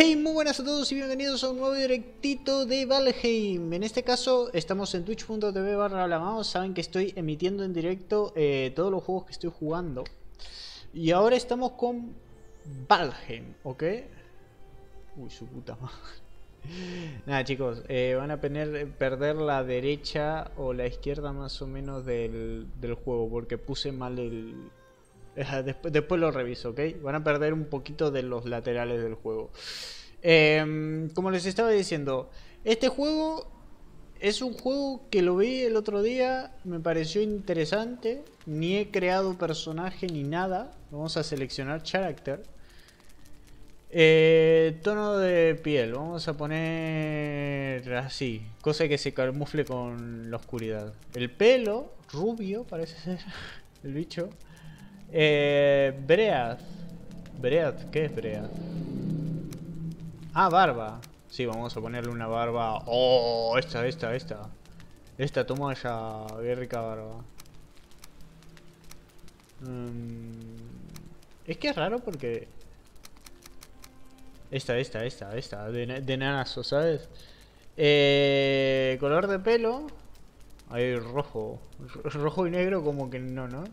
Hey, muy buenas a todos y bienvenidos a un nuevo directito de Valheim. En este caso estamos en twitch.tv barra Saben que estoy emitiendo en directo eh, todos los juegos que estoy jugando. Y ahora estamos con Valheim, ¿ok? Uy, su puta madre. Nada chicos, eh, van a perder la derecha o la izquierda más o menos del, del juego porque puse mal el, Después, lo reviso, ¿ok? Van a perder un poquito de los laterales del juego. Em, como les estaba diciendo, este juego es un juego que lo vi el otro día, me pareció interesante. Ni he creado personaje ni nada. Vamos a seleccionar character. Eh, tono de piel, vamos a poner así, cosa que se camufle con la oscuridad. El pelo, rubio parece ser, el bicho. Eh, Breath. Breath, ¿qué es Breath? Ah, barba. Sí, vamos a ponerle una barba. Oh, esta, esta, esta. Esta, toma ya. Qué rica barba. Mm, es que es raro porque... Esta, esta, esta, esta. De, de nanazo, ¿sabes? Eh, color de pelo. Ahí rojo. Rojo y negro como que no, ¿no?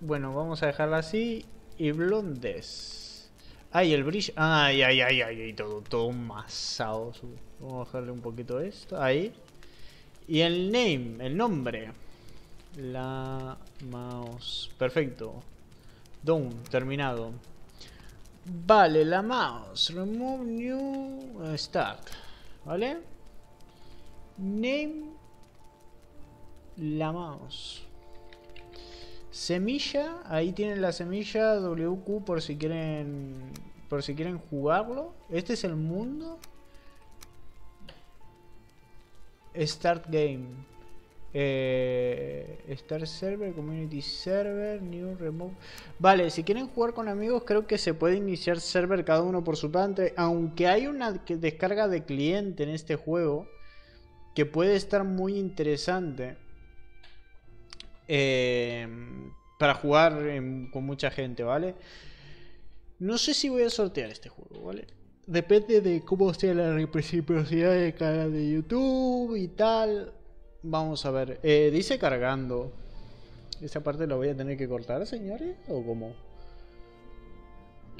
Bueno, vamos a dejarla así. Y blondes. Ay, el brillo. Ay, ay, ay, ay, todo, todo masado. Vamos a bajarle un poquito esto. Ahí. Y el name, el nombre. La mouse. Perfecto. Done, terminado. Vale, la mouse. Remove new start. ¿Vale? Name. La mouse. Semilla, ahí tienen la semilla WQ por si quieren por si quieren jugarlo. Este es el mundo. Start game. Eh, Start server, community server, new remote. Vale, si quieren jugar con amigos, creo que se puede iniciar server cada uno por su parte. Aunque hay una descarga de cliente en este juego que puede estar muy interesante. Em, para jugar con mucha gente, ¿vale? No sé si voy a sortear este juego, ¿vale? Depende de cómo sea la reciprocidad del canal de YouTube y tal. Vamos a ver. Eh, dice cargando. ¿Esa parte la voy a tener que cortar, señores? ¿O cómo?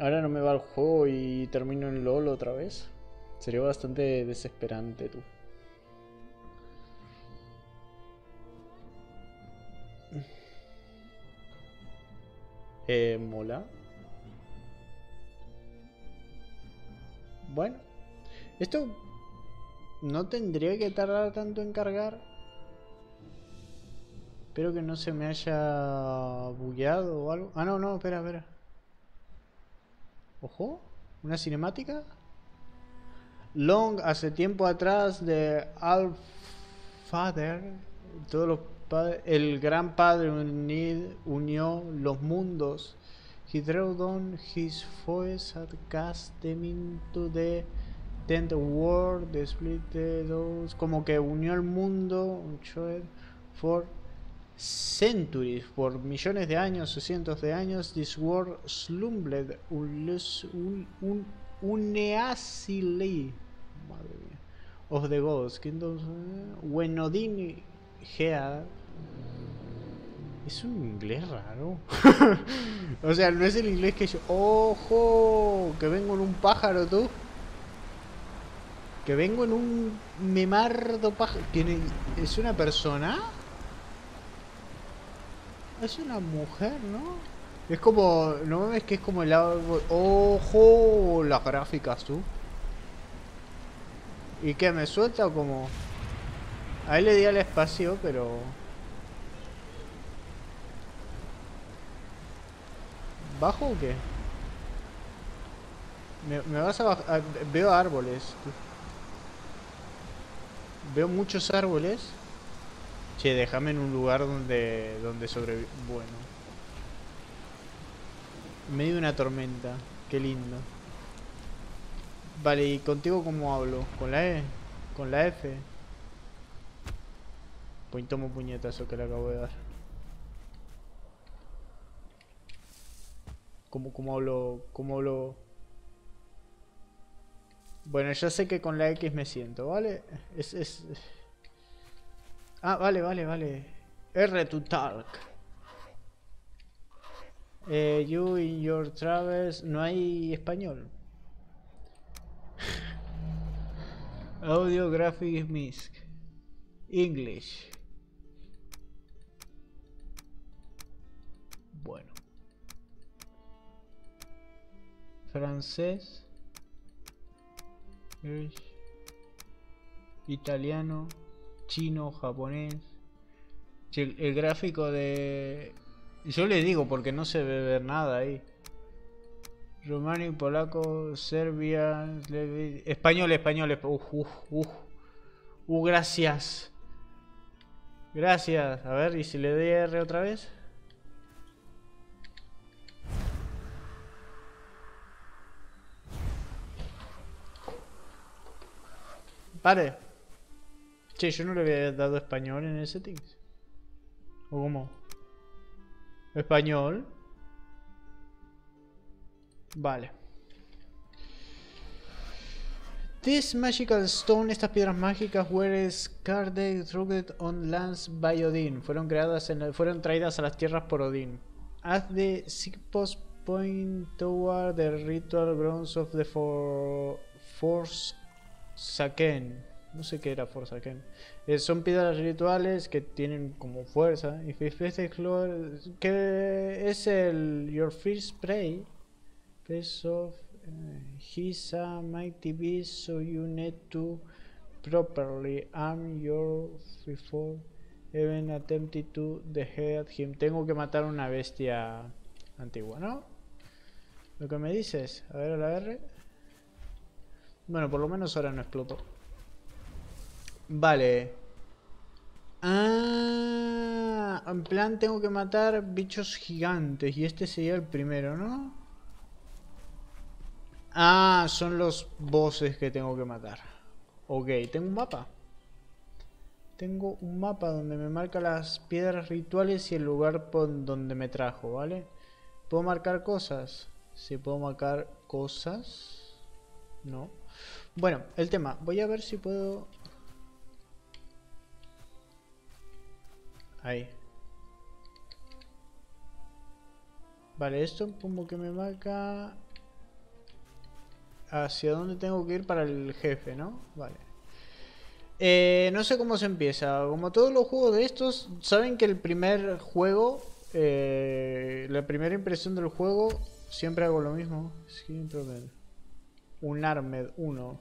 Ahora no me va el juego y termino en LOL otra vez. Sería bastante desesperante, tú. Eh, mola. Bueno. Esto no tendría que tardar tanto en cargar. Espero que no se me haya bugueado o algo. Ah, no, no, espera, espera. Ojo, una cinemática. Long, hace tiempo atrás de Alf Father, todos los el gran padre unió los mundos. Down his voice and cast them into the tenth world, the split those, como que unió el mundo, for centuries, por millones de años de años, this world slumbered un, un, uneasily, madre mía, of the gods, kingdoms, when Odin had es un inglés raro. o sea, no es el inglés que yo. ¡Ojo! Que vengo en un pájaro, tú. Que vengo en un memardo pájaro. ¿Es una persona? Es una mujer, ¿no? Es como. ¿No ves que es como el árbol? ¡Ojo! Las gráficas, tú. ¿Y qué? ¿Me suelta o como.? Ahí le di al espacio, pero. ¿Bajo o qué? Me, vas a bajar. Veo árboles. Veo muchos árboles. Che, déjame en un lugar donde. donde sobrevive. Bueno. En medio una tormenta. Qué lindo. Vale, ¿y contigo cómo hablo? ¿Con la E? ¿Con la F? Pues tomo puñetazo que le acabo de dar. ¿Cómo, cómo hablo? ¿Cómo hablo? Bueno, ya sé que con la X me siento, ¿vale? Es, es... Ah, vale, vale, vale. R to talk. Eh, you in your travels. No hay español. Audio graphic misc. English. Francés. Italiano. Chino, japonés. El, gráfico de... Yo le digo porque no se ve ver nada ahí. Rumani, polaco, Serbia, español, español, uf. Uh, gracias. Gracias. A ver, ¿y si le doy R otra vez? Pare. Che, yo no le había dado español en el settings. ¿O cómo? Español. Vale. This magical stone, estas piedras mágicas, were scarded on lands by Odin. Fueron creadas en fueron traídas a las tierras por Odin. As the post point toward the ritual grounds of the for Force Saken. No sé qué era Forsaken. Eh, son piedras rituales que tienen como fuerza. Y que es el Your First Prey. Piece of uh, He's a mighty beast, so you need to properly arm your before even attempting to head him. Tengo que matar una bestia antigua, ¿no? Lo que me dices. A ver a la R. Bueno, por lo menos ahora no explotó. Vale. Ah, en plan tengo que matar bichos gigantes y este sería el primero, ¿no? Ah, son los bosses que tengo que matar. Ok, tengo un mapa. Tengo un mapa donde me marca las piedras rituales y el lugar por donde me trajo, ¿vale? ¿Puedo marcar cosas? Sí, puedo marcar cosas. No. Bueno, el tema. Voy a ver si puedo Ahí. Vale, esto como que me marca hacia dónde tengo que ir para el jefe, ¿no? Vale. Eh, no sé cómo se empieza. Como todos los juegos de estos, saben que el primer juego, eh, la primera impresión del juego, siempre hago lo mismo. Un Armed 1.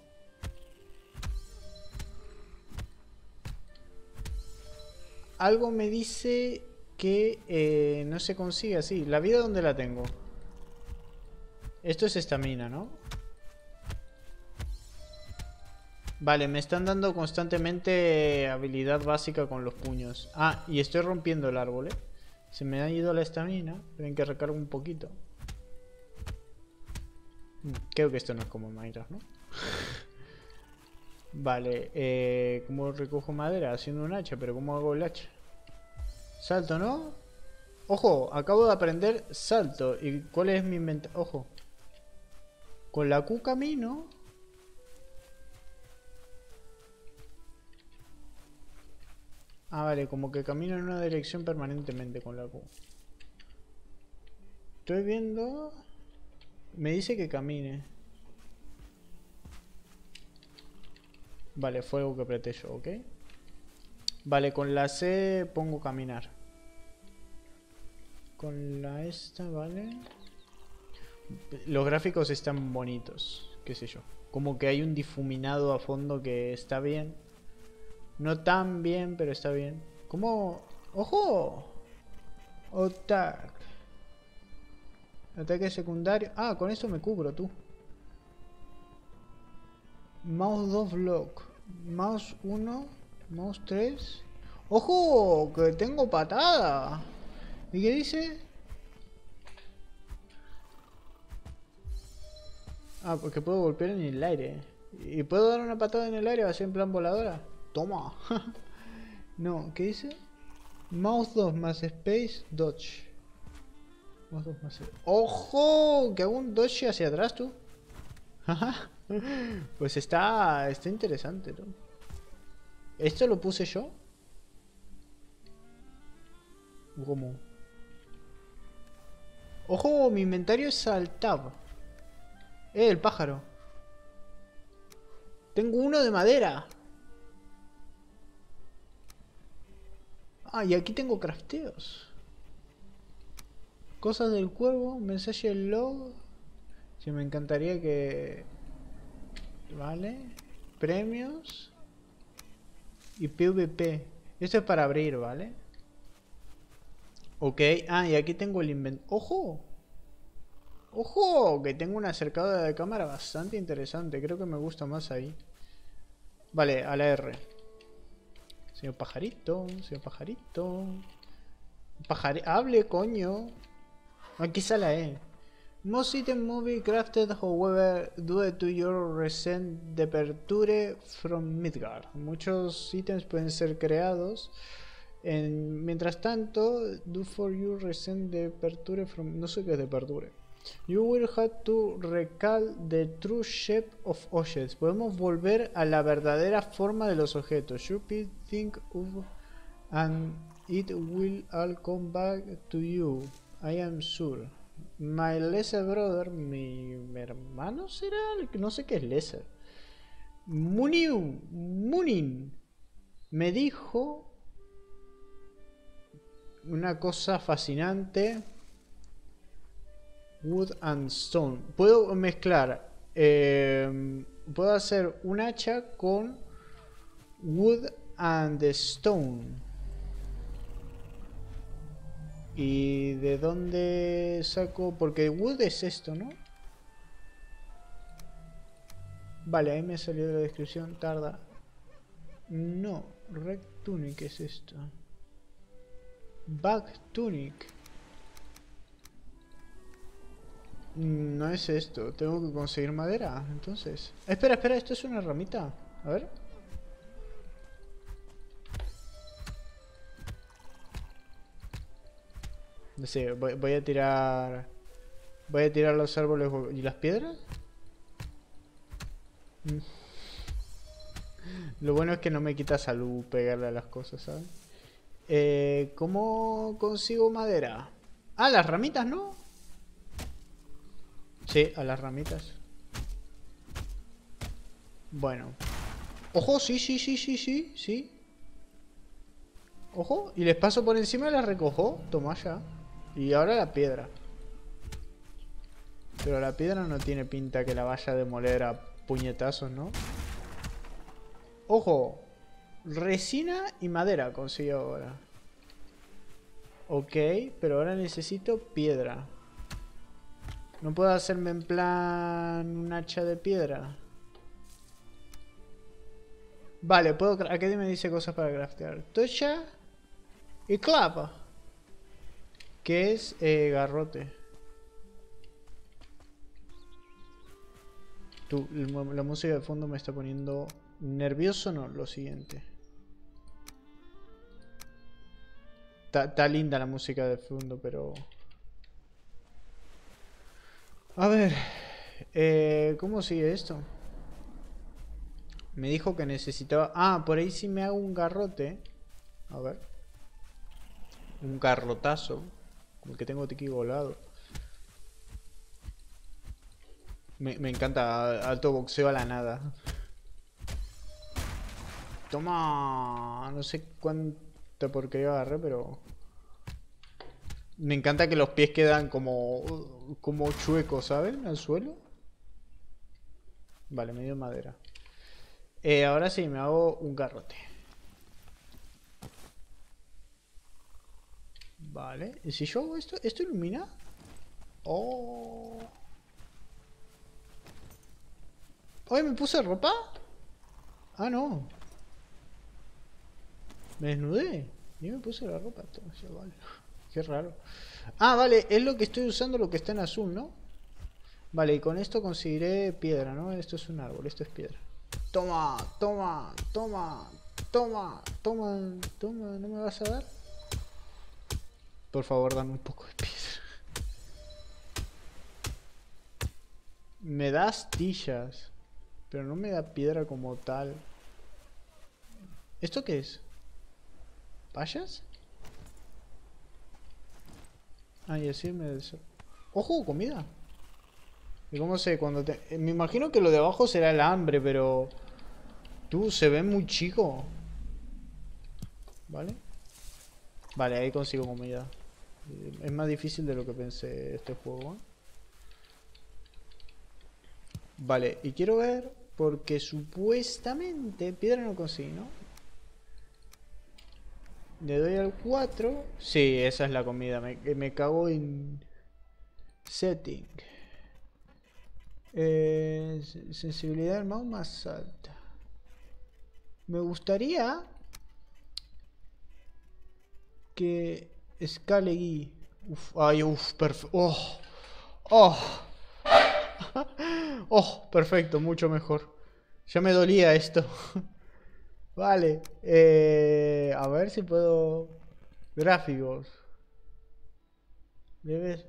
algo me dice que eh, no se consigue así. ¿La vida dónde la tengo? Esto es estamina, ¿no? Vale, me están dando constantemente habilidad básica con los puños. Ah, y estoy rompiendo el árbol, ¿eh? Se me ha ido la estamina. Tienen que recargar un poquito. Creo que esto no es como Minecraft, ¿no? Vale, eh, ¿cómo recojo madera? Haciendo un hacha, pero ¿cómo hago el hacha? Salto, ¿no? Ojo, acabo de aprender salto. ¿Y cuál es mi inventario? Ojo. Con la Q camino. Ah, vale, como que camino en una dirección permanentemente con la Q. Estoy viendo... Me dice que camine. Vale, fue algo que apreté yo, ¿ok? Vale, con la C pongo caminar. Con la esta, vale. Los gráficos están bonitos, qué sé yo. Como que hay un difuminado a fondo que está bien. No tan bien, pero está bien. ¿Cómo? ¡Ojo! Attack. Ataque secundario. Ah, con eso me cubro, tú. Mouse 2 block. Mouse 1. Mouse 3. ¡Ojo! Que tengo patada. ¿Y qué dice? Ah, porque puedo golpear en el aire. ¿Y puedo dar una patada en el aire? ¿Va a ser en plan voladora? Toma. no, ¿qué dice? Mouse 2 más Space Dodge. Mouse 2 más... ¡Ojo! Que hago un dodge hacia atrás tú. pues está, está interesante, ¿no? ¿Esto lo puse yo? ¿Cómo? Ojo, mi inventario es al tab. Eh, el pájaro. Tengo uno de madera. Ah, y aquí tengo crafteos. Cosas del cuervo, mensaje log. Si me encantaría que... Vale. Premios. Y PvP. Esto es para abrir, ¿vale? Ok. Ah, y aquí tengo el inventario. ¡Ojo! ¡Ojo! Que tengo una acercada de cámara bastante interesante. Creo que me gusta más ahí. Vale, a la R. Señor pajarito, señor pajarito. Pajarito. Hable, coño. Aquí sale. Most items movie crafted, however, due to your recent departure from Midgard. Muchos ítems pueden ser creados. En, mientras tanto, do for your recent departure from... No sé qué es departure. You will have to recall the true shape of objects. Podemos volver a la verdadera forma de los objetos. You think of and it will all come back to you. I am sure. My lesser brother, mi hermano será, no sé qué es lesser. Munin, Munin me dijo una cosa fascinante. Wood and Stone. Puedo mezclar. Eh, puedo hacer un hacha con Wood and Stone. ¿Y de dónde saco? Porque wood es esto, ¿no? Vale, ahí me salió de la descripción, tarda. No, Red Tunic es esto. Back Tunic. No es esto, tengo que conseguir madera, entonces. Espera, espera, esto es una ramita. A ver. No sé, voy, a tirar... Voy a tirar los árboles y las piedras. Mm. Lo bueno es que no me quita salud pegarle a las cosas, ¿sabes? Eh, ¿Cómo consigo madera? Ah, las ramitas, ¿no? Sí, a las ramitas. Bueno. Ojo, sí, sí, sí, sí, sí, sí. Ojo, y les paso por encima y las recojo. Toma ya. Y ahora la piedra. Pero la piedra no tiene pinta que la vaya a demoler a puñetazos, ¿no? ¡Ojo! Resina y madera consigo ahora. Ok, pero ahora necesito piedra. No puedo hacerme en plan un hacha de piedra. Vale, puedo... Aquí me dice cosas para craftear. Tocha y clava. ¿Qué es eh, garrote? la música de fondo me está poniendo nervioso, no, lo siguiente. Está linda la música de fondo, pero... A ver, eh, ¿cómo sigue esto? Me dijo que necesitaba... Ah, por ahí sí me hago un garrote. A ver. Un garrotazo. Como el que tengo aquí volado. Me, me encanta alto boxeo a la nada. Toma... No sé cuánta porquería agarré, pero... Me encanta que los pies quedan como... Como chuecos, ¿saben? Al suelo. Vale, medio madera. Eh, ahora sí, me hago un garrote. Vale. ¿Y si yo hago esto? ¿Esto ilumina? Oh. ¿Oye, me puse ropa? Ah, no. Me desnudé. Y me puse la ropa. vale. Qué raro. Ah, vale. Es lo que estoy usando, lo que está en azul, ¿no? Vale, y con esto conseguiré piedra, ¿no? Esto es un árbol, esto es piedra. Toma, toma, toma, toma, toma, toma. ¿No me vas a dar? Por favor, dame un poco de piedra. Me da astillas. Pero no me da piedra como tal. ¿Esto qué es? ¿Payas? Ah, y así me... ¡Ojo! ¡Comida! ¿Y cómo sé? Cuando te... Me imagino que lo de abajo será el hambre, pero... Tú, se ve muy chico. ¿Vale? Vale, ahí consigo comida. Es más difícil de lo que pensé este juego. ¿eh? Vale, y quiero ver porque supuestamente piedra no consigo, ¿no? Le doy al 4. Sí, esa es la comida. Me, me cago en setting. Eh, sensibilidad del mouse más alta. Me gustaría que escale Uf, ay, uf, perfecto. Oh, oh. oh, perfecto, mucho mejor. Ya me dolía esto. vale. Eh, a ver si puedo... Gráficos.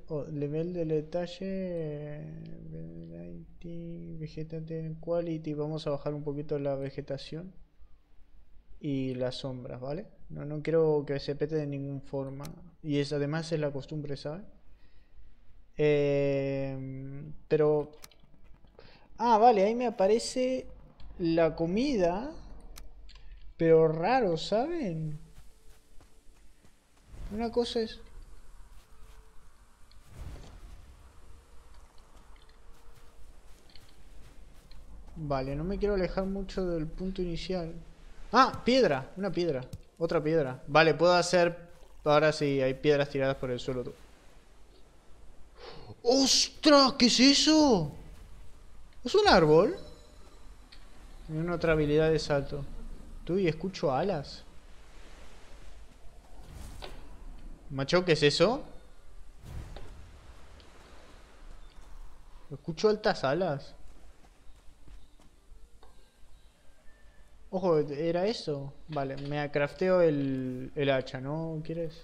Oh, level de detalle. Vegetate quality. Vamos a bajar un poquito la vegetación. Y las sombras, ¿vale? No, no quiero que se pete de ninguna forma. Y es, además es la costumbre, ¿sabes? Eh, pero... Ah, vale, ahí me aparece la comida. Pero raro, ¿saben? Una cosa es... Vale, no me quiero alejar mucho del punto inicial. Ah, piedra, una piedra. Otra piedra. Vale, puedo hacer... Ahora sí, hay piedras tiradas por el suelo. ¡Ostras! ¿Qué es eso? ¿Es un árbol? Tiene una otra habilidad de salto. Tú y escucho alas. Macho, ¿qué es eso? Escucho altas alas. Ojo, ¿era eso? Vale, me crafteo el, el hacha, ¿no? ¿Quieres?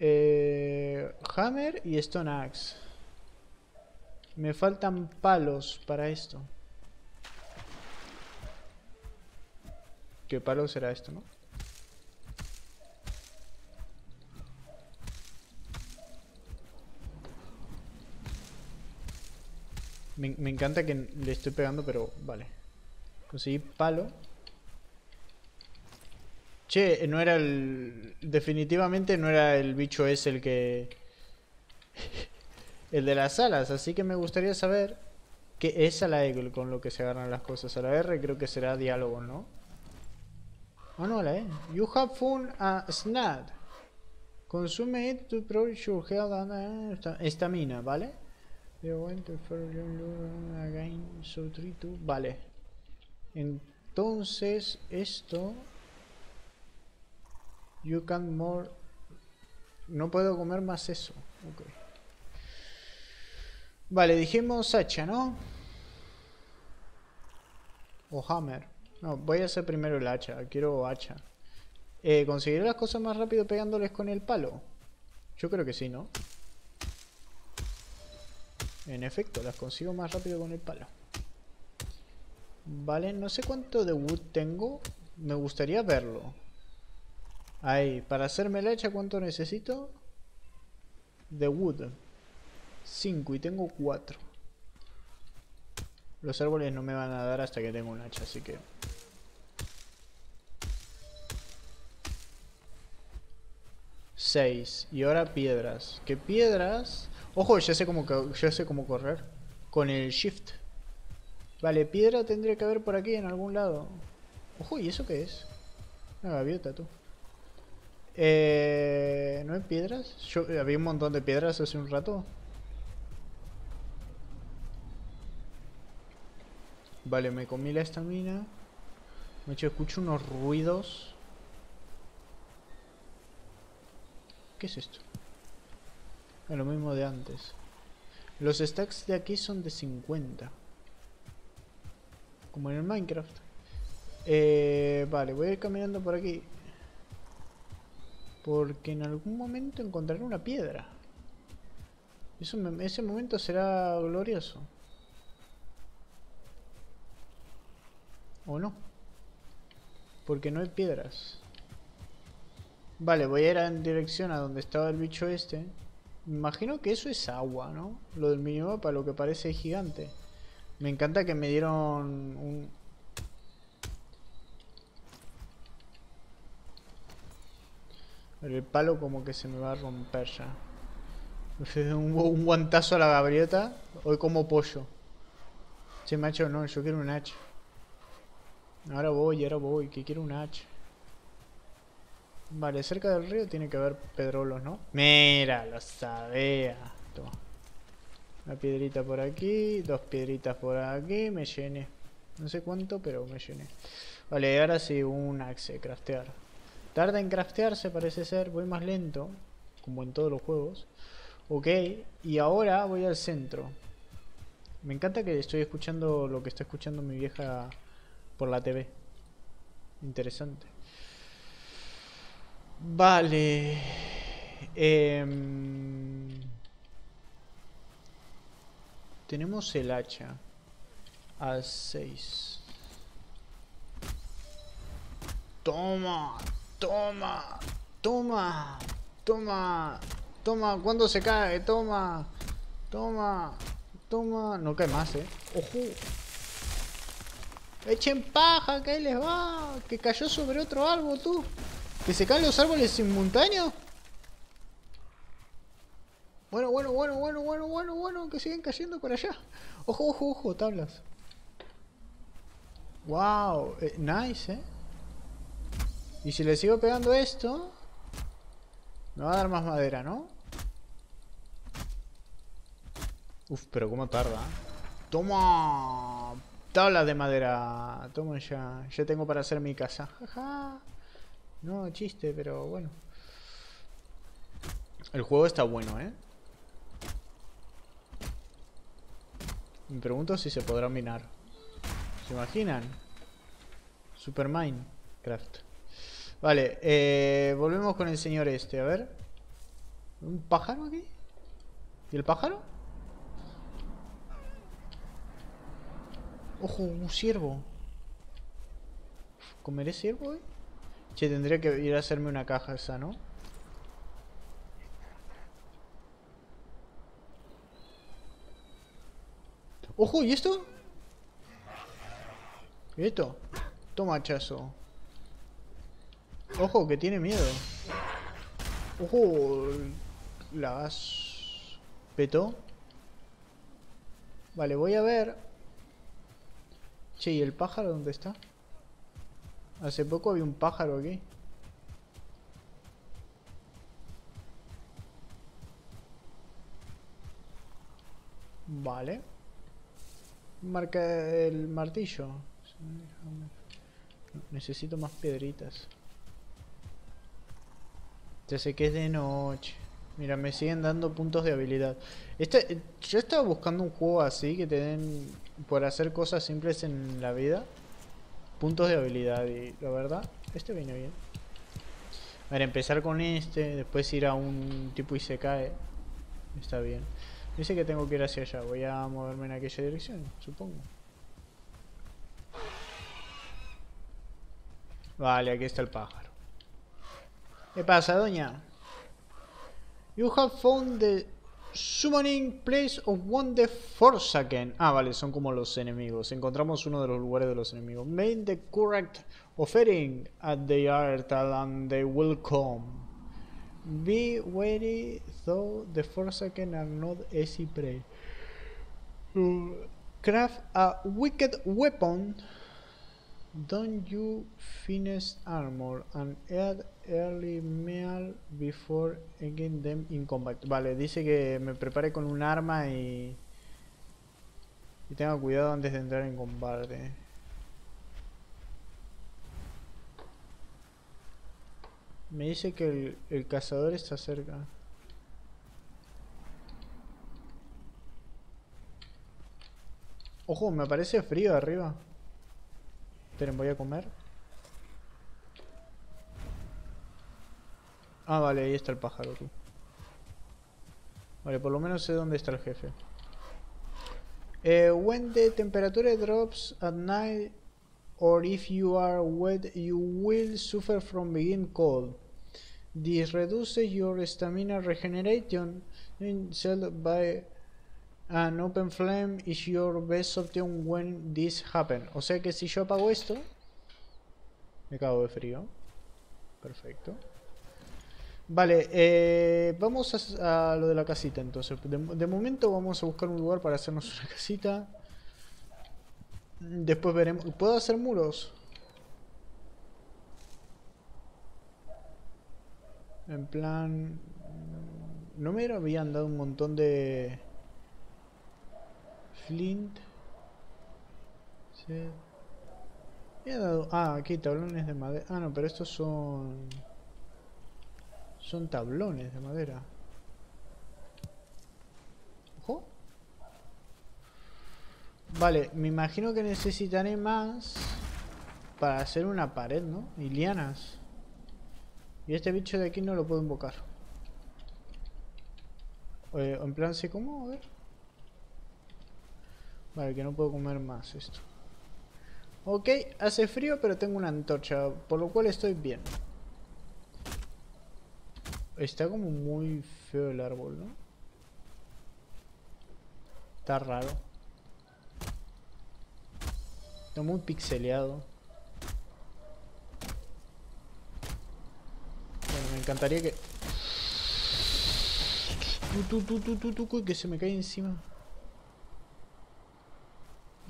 Eh, hammer y Stone Axe. Me faltan palos para esto. ¿Qué palo será esto, no? Me, me encanta que le estoy pegando, pero vale. Conseguí palo. Che, no era el... Definitivamente no era el bicho ese el que... el de las alas, así que me gustaría saber... Que es a la E con lo que se agarran las cosas. A la R creo que será diálogo, ¿no? Ah, no, la E. You have found a snad. Consume it to produce your health estamina, ¿vale? Vale. Entonces, esto... You can more... No puedo comer más eso. Vale, dijimos hacha, ¿no? O hammer. No, voy a hacer primero el hacha. Quiero hacha. Eh, ¿Conseguiré las cosas más rápido pegándoles con el palo? Yo creo que sí, ¿no? En efecto, las consigo más rápido con el palo. Vale, no sé cuánto de wood tengo. Me gustaría verlo. Ahí, para hacerme hacha, ¿cuánto necesito? De wood. 5 y tengo 4. Los árboles no me van a dar hasta que tengo un hacha, así que... Seis. Y ahora piedras. ¿Qué piedras? Ojo, ya sé cómo, ya sé cómo correr. Con el shift. Vale, piedra tendría que haber por aquí en algún lado. Ojo, ¿y eso qué es? Una gaviota, tú. Eh, ¿No hay piedras? Yo, eh, había un montón de piedras hace un rato. Vale, me comí la estamina. Me hecho, escucho unos ruidos. ¿Qué es esto? Es lo mismo de antes. Los stacks de aquí son de 50 como en el Minecraft. Eh, vale, voy a ir caminando por aquí. Porque en algún momento encontraré una piedra. Eso me- ese momento será glorioso. ¿O no? Porque no hay piedras. Vale, voy a ir en dirección a donde estaba el bicho este. Me imagino que eso es agua, ¿no? Lo del minimapa, lo que parece gigante. Me encanta que me dieron un... Pero el palo como que se me va a romper ya. Un, un guantazo a la gaviota. Hoy como pollo. Che, macho, no, yo quiero un hacha. Ahora voy, ahora voy, que quiero un hacha. Vale, cerca del río tiene que haber pedrolos, ¿no? Mira, lo sabía. Toma. Una piedrita por aquí, dos piedritas por aquí, me llené. No sé cuánto, pero me llené. Vale, ahora sí, un axe, craftear. Tarda en craftearse, parece ser, voy más lento, como en todos los juegos. Ok, y ahora voy al centro. Me encanta que estoy escuchando lo que está escuchando mi vieja por la TV. Interesante. Vale. Em, tenemos el hacha. A 6. Toma, toma, toma, toma, toma. ¿Cuándo se cae? Toma, toma, toma. No cae más, eh. Ojo. Echen paja, que ahí les va. Que cayó sobre otro árbol, tú. ¿Que se caen los árboles simultáneos? Bueno, bueno, bueno, bueno, bueno, bueno, bueno, que siguen cayendo por allá. Ojo, ojo, ojo, tablas. Wow, eh, nice, eh. Y si le sigo pegando esto, me va a dar más madera, ¿no? Uf, pero cómo tarda. ¿eh? Toma, tablas de madera. Toma ya, ya tengo para hacer mi casa. Jaja. No, chiste, pero bueno. El juego está bueno, ¿eh? Me pregunto si se podrá minar. ¿Se imaginan? Super Minecraft. Vale, eh, volvemos con el señor este, a ver. ¿Un pájaro aquí? ¿Y el pájaro? Ojo, un ciervo. ¿Comeré ciervo hoy? Che, tendría que ir a hacerme una caja esa, ¿no? ¡Ojo! ¿Y esto? ¿Y esto? Toma, chazo. Ojo, que tiene miedo. Ojo. Las... Petó. Vale, voy a ver. Che, ¿y el pájaro dónde está? Hace poco había un pájaro aquí. Vale. Marca el martillo. Necesito más piedritas. Ya sé que es de noche. Mira, me siguen dando puntos de habilidad. Este, yo estaba buscando un juego así que te den por hacer cosas simples en la vida. Puntos de habilidad y la verdad, este viene bien. A ver, empezar con este, después ir a un tipo y se cae. Está bien. Dice que tengo que ir hacia allá. Voy a moverme en aquella dirección, supongo. Vale, aquí está el pájaro. ¿Qué pasa, doña? You have found the summoning place of one the Forsaken. Ah, vale, son como los enemigos. Encontramos uno de los lugares de los enemigos. Make the correct offering at the altar and they will come. Be wary, though the Forsaken are not easy prey. Uh, craft a wicked weapon. Don't you finish armor and add early meal before engaging them in combat. Vale, dice que me prepare con un arma y y tenga cuidado antes de entrar en combate. Me dice que el, el cazador está cerca. Ojo, me parece frío arriba. Esperen, voy a comer. Ah, vale, ahí está el pájaro, tú. Vale, por lo menos sé dónde está el jefe. Eh, when the temperature drops at night or if you are wet, you will suffer from being cold. This reduces your stamina regeneration set by an open flame is your best option when this happens. O sea que si yo apago esto, me cago de frío. Perfecto. Vale, eh, vamos a, lo de la casita entonces. De, momento vamos a buscar un lugar para hacernos una casita. Después veremos. ¿Puedo hacer muros? En plan... No me habían dado un montón de... Flint. Sí. Me dado... Ah, aquí tablones de madera. Ah, no, pero estos son... Son tablones de madera. Ojo. Vale, me imagino que necesitaré más para hacer una pared, ¿no? Y lianas. Y este bicho de aquí no lo puedo invocar. Eh, en plan, ¿sé cómo? A ver. Vale, que no puedo comer más esto. Ok, hace frío pero tengo una antorcha, por lo cual estoy bien. Está como muy feo el árbol, ¿no? Está raro. Está muy pixeleado. Bueno, me encantaría que... Tu, tu, que se me cae encima.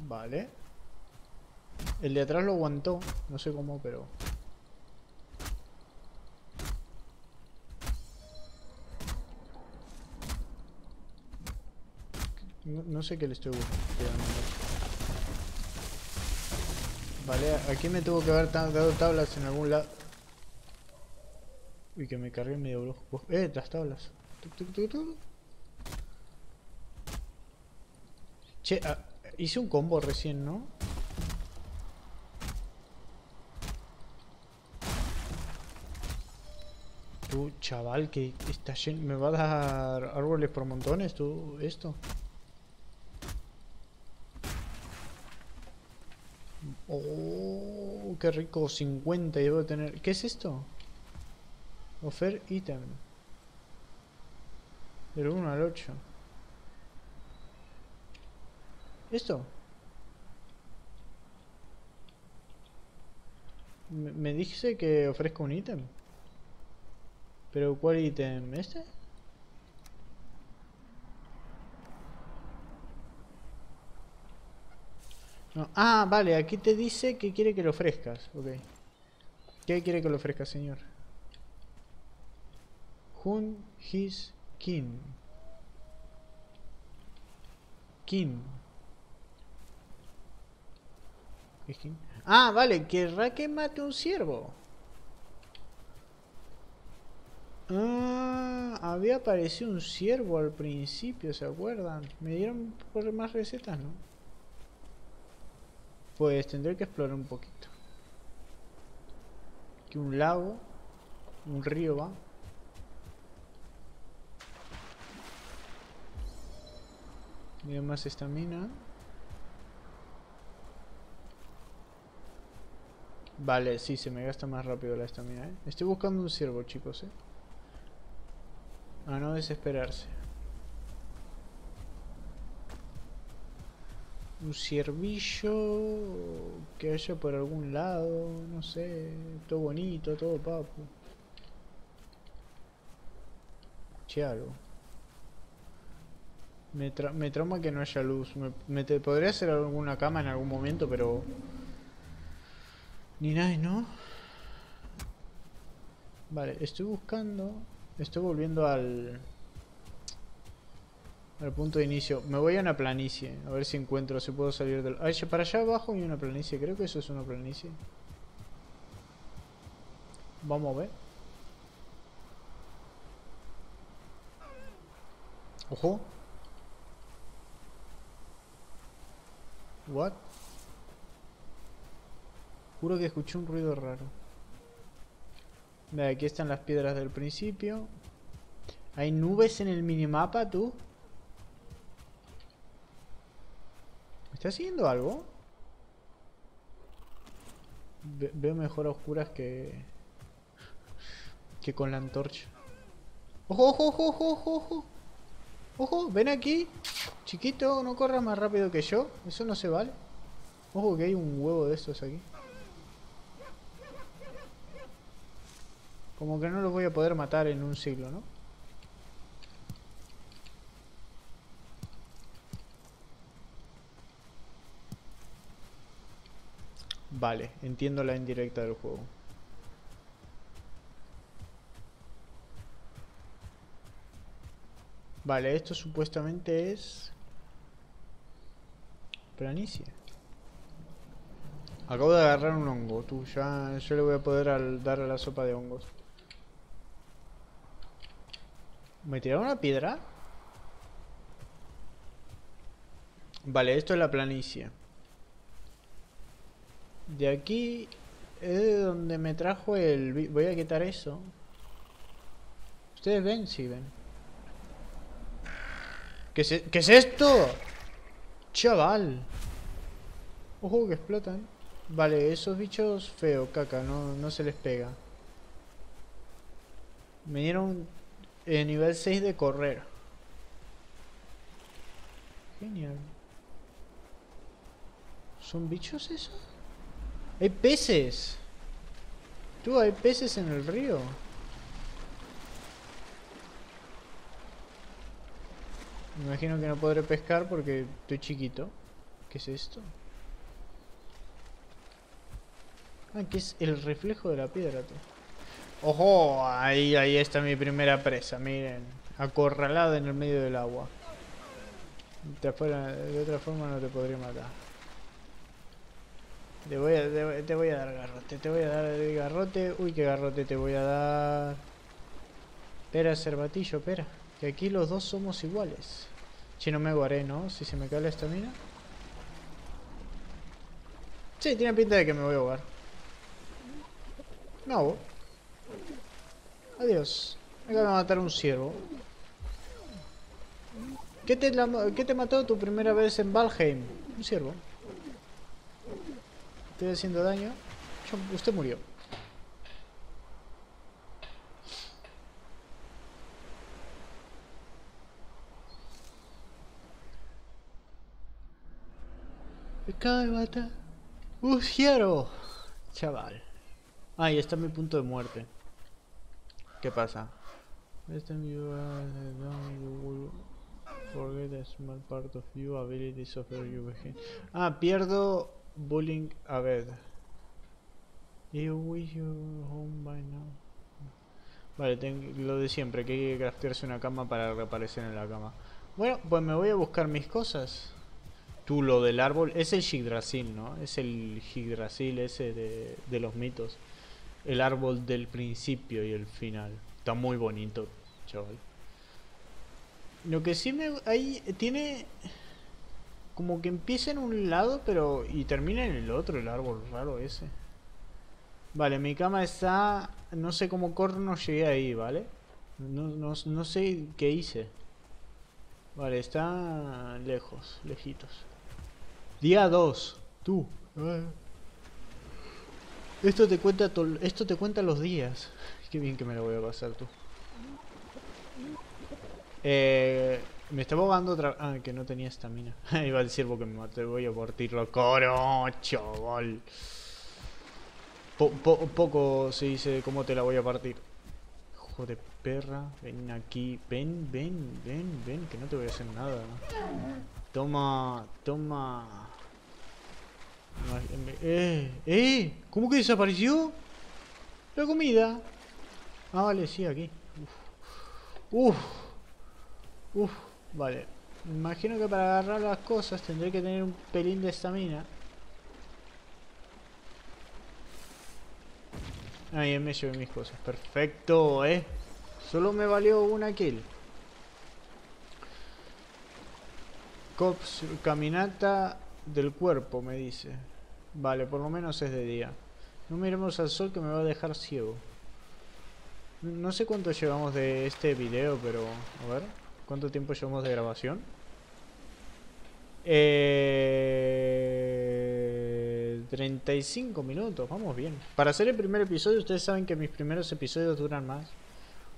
Vale. El de atrás lo aguantó. No sé cómo, pero... No, sé qué le estoy buscando. Vale, aquí me tuvo que haber dado tablas en algún lado. Uy, que me cargué medio brujo. Eh, las tablas. che, ah, hice un combo recién, ¿no? Tú, chaval, que está lleno... ¿Me va a dar árboles por montones tú esto? Oh, qué rico, 50 y debo tener... ¿Qué es esto? Offer item. Del 1 al 8. ¿Esto? Me, me dice que ofrezco un ítem. ¿Pero cuál ítem? ¿Este? Ah, vale, aquí te dice que quiere que lo ofrezcas. Ok. ¿Qué quiere que lo ofrezca, señor? Hun his kin. Kin. Ah, vale, querrá que mate un ciervo. Ah, había aparecido un ciervo al principio, ¿se acuerdan? Me dieron por más recetas, ¿no? Pues tendré que explorar un poquito. Aquí un lago, un río va. Mira más estamina. Vale, sí, se me gasta más rápido la estamina, ¿eh? Estoy buscando un ciervo, chicos, ¿eh? A no desesperarse. un ciervillo que haya por algún lado, no sé, todo bonito, todo papo. Che. Me, tra me trauma que no haya luz. Me, te podría hacer alguna cama en algún momento, pero... Ni nada, ¿no? Vale, estoy buscando... Estoy volviendo al... Al punto de inicio. Me voy a una planicie. A ver si encuentro, si puedo salir del... Ay, para allá abajo hay una planicie. Creo que eso es una planicie. Vamos a ver. Ojo. What? Juro que escuché un ruido raro. Ve, aquí están las piedras del principio. ¿Hay nubes en el minimapa, tú? ¿Me está haciendo algo? veo mejor a oscuras que... Que con la antorcha. ¡Ojo, ojo, ojo, ojo, ojo! ¡Ojo! ¡Ven aquí! Chiquito, no corras más rápido que yo. Eso no se vale. Ojo que hay un huevo de estos aquí. Como que no los voy a poder matar en un siglo, ¿no? Vale, entiendo la indirecta del juego. Vale, esto supuestamente es... Planicie. Acabo de agarrar un hongo, tú, ya yo le voy a poder dar a la sopa de hongos. ¿Me tiraron una piedra? Vale, esto es la planicie. De aquí es de donde me trajo el... Voy a quitar eso. ¿Ustedes ven? Sí, ven. ¿Qué es, ¿Qué es esto? Chaval. Ojo que explotan. Vale, esos bichos feo, caca, no, no se les pega. Me dieron eh, nivel 6 de correr. Genial. ¿Son bichos esos? ¡Hay peces! Tú, hay peces en el río. Me imagino que no podré pescar porque estoy chiquito. ¿Qué es esto? Ah, que es el reflejo de la piedra. ¡Ojo! Ahí, ahí está mi primera presa, miren. Acorralada en el medio del agua. De, otra forma no te podría matar. Te voy, a, te, voy a dar garrote, te voy a dar garrote. Uy, qué garrote te voy a dar. Espera, cervatillo, espera. Que aquí los dos somos iguales. Si no me guaré, ¿no? Si se me cae la estamina. Sí, tiene pinta de que me voy a ahogar. No. Adiós. Me acaba de matar un ciervo. ¿Qué te, ¿Qué te mató tu primera vez en Valheim? Un ciervo. Estoy haciendo daño. Usted murió. Me acaba de matar. Un. Chaval. Ah, y está mi punto de muerte. ¿Qué pasa? Este forget a small part of you abilities of you Ah, pierdo bullying a ver. You wish you home by now. Vale, lo de siempre, que hay que craftearse una cama para reaparecer en la cama. Bueno, pues me voy a buscar mis cosas. Tú, lo del árbol, es el Yggdrasil, ¿no? Es el Yggdrasil ese de, de los mitos el árbol del principio y el final. Está muy bonito, chaval. Lo que sí me... Ahí tiene... Como que empieza en un lado, pero... Y termina en el otro, el árbol raro ese. Vale, mi cama está... No sé cómo corno llegué ahí, ¿vale? No, no, no sé qué hice. Vale, está lejos, lejitos. Día 2. Tú. Esto te cuenta esto te cuenta los días. Qué bien que me lo voy a pasar tú. Eh, me estaba ahogando otra... Ah, que no tenía estamina. Iba a decir porque me maté. Voy a partirlo. ¡Coro, chaval! poco se dice cómo te la voy a partir. Hijo de perra. Ven aquí. Ven, ven, ven, ven. Que no te voy a hacer nada. Toma, toma. Eh, eh, ¿cómo que desapareció? La comida. Ah, vale, sí, aquí. Uf. Uf. vale. Imagino que para agarrar las cosas tendré que tener un pelín de estamina. Ahí me llevé mis cosas. Perfecto, eh. Solo me valió una kill. Cops, caminata del cuerpo, me dice. Vale, por lo menos es de día. No miremos al sol que me va a dejar ciego. No sé cuánto llevamos de este video, pero... A ver, ¿cuánto tiempo llevamos de grabación? Eh... 35 minutos, vamos bien. Para hacer el primer episodio, ustedes saben que mis primeros episodios duran más.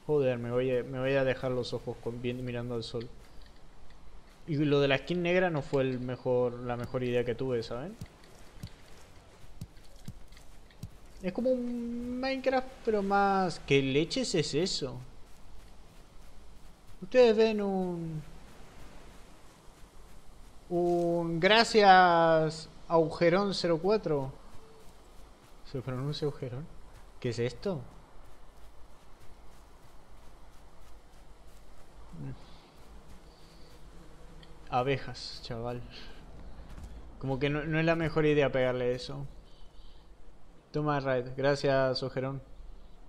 Joder, me voy a, me voy a dejar los ojos con, bien mirando al sol. Y lo de la skin negra no fue el mejor, la mejor idea que tuve, ¿saben? Es como un Minecraft, pero más... ¿Qué leches es eso? Ustedes ven un... Un... Gracias... Agujerón 04. ¿Se pronuncia agujerón? ¿Qué es esto? Abejas, chaval. Como que no, no, es la mejor idea pegarle eso. Toma Raid. Gracias, Ojerón.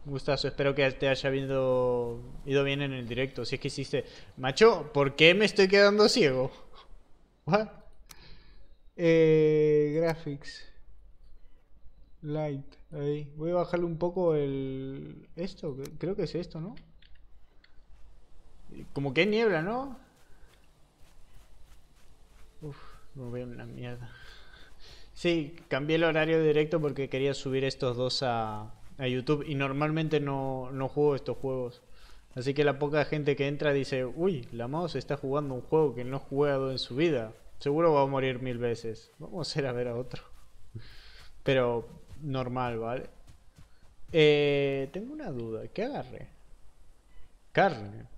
Gustazo. Espero que te haya ido, ido bien en el directo. Si es que hiciste... Macho, ¿por qué me estoy quedando ciego? What? Eh, graphics. Light. Ahí. Voy a bajarle un poco el... Esto. Creo que es esto, ¿no? Como que niebla, ¿no? Uf, me veo una mierda. Sí, cambié el horario directo porque quería subir estos dos a, a YouTube y normalmente no, no, juego estos juegos. Así que la poca gente que entra dice, uy, la mouse está jugando un juego que no ha jugado en su vida. Seguro va a morir mil veces. Vamos a ir a ver a otro. Pero normal, ¿vale? Eh, tengo una duda. ¿Qué agarré? Carne.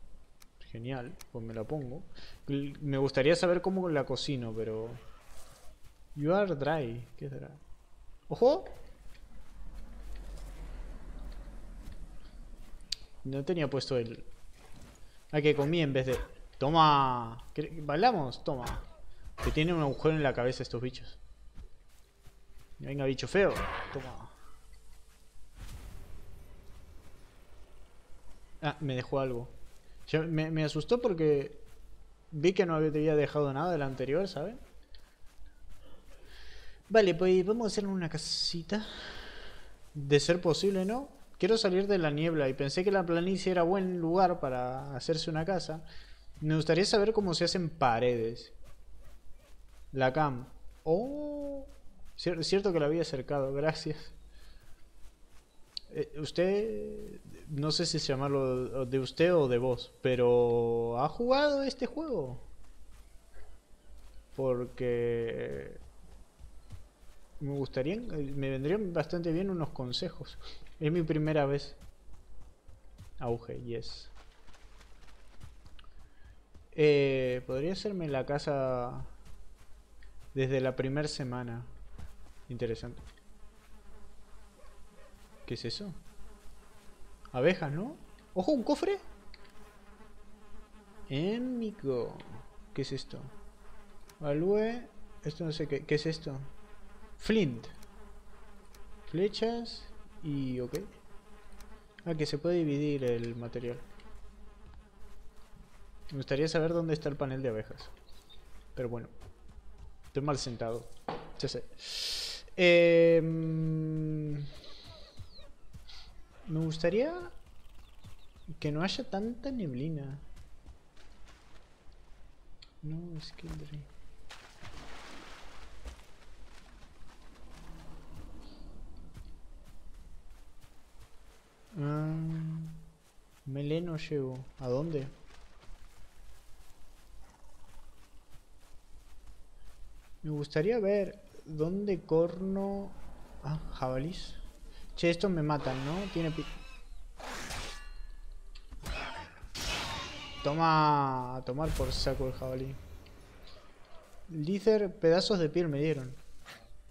Genial, pues me la pongo. Me gustaría saber cómo la cocino, pero... You are dry. ¿Qué será? ¡Ojo! No tenía puesto el... Ah, que comí en vez de... ¡Toma! ¿Bailamos? Toma. Que tiene un agujero en la cabeza estos bichos. Venga, bicho feo. Toma. Ah, me dejó algo me, asustó porque vi que no había dejado nada del anterior, ¿saben? Vale, pues vamos a hacer una casita. De ser posible, ¿no? Quiero salir de la niebla y pensé que la planicie era buen lugar para hacerse una casa. Me gustaría saber cómo se hacen paredes. La cam. Oh, cierto que la había acercado, gracias. Eh, usted no sé si llamarlo de usted o de vos, pero ¿ha jugado este juego? Porque me gustaría, me vendrían bastante bien unos consejos. Es mi primera vez. Auge, yes. Eh, podría hacerme la casa desde la primera semana. Interesante. ¿Qué es eso? Abejas, ¿no? ¡Ojo, un cofre! Émico. ¿Qué es esto? Value. Esto no sé qué. ¿Qué es esto? Flint. Flechas. Y ok. Ah, que se puede dividir el material. Me gustaría saber dónde está el panel de abejas. Pero bueno. Estoy mal sentado. Ya sé. Eh... Me gustaría que no haya tanta neblina. No, es que... Ah, Melé no. ¿A dónde? Me gustaría ver dónde corno... Ah, jabalís. Che, estos me matan, ¿no? Tiene pi... Toma a tomar por saco el jabalí. Líder, pedazos de piel me dieron.